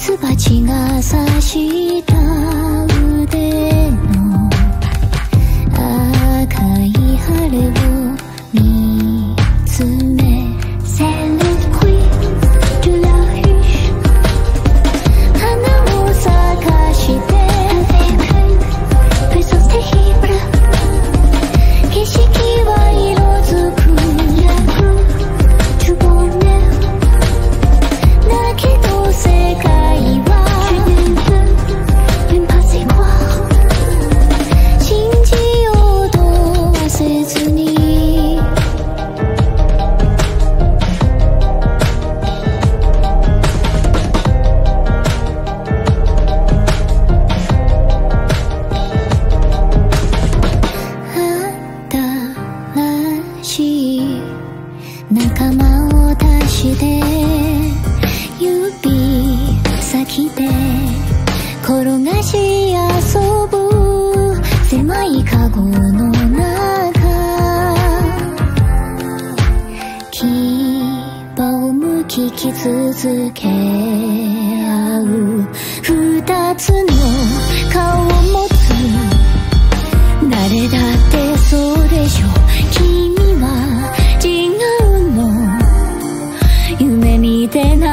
蜜蜂が刺した腕の赤い春を見し遊ぶ狭いカゴの中牙を向き続け合う二つの顔を持つ誰だってそうでしょ君は違うの夢見てない